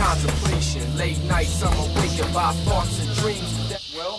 contemplation. Late night, I'm awakened by thoughts and dreams. Well,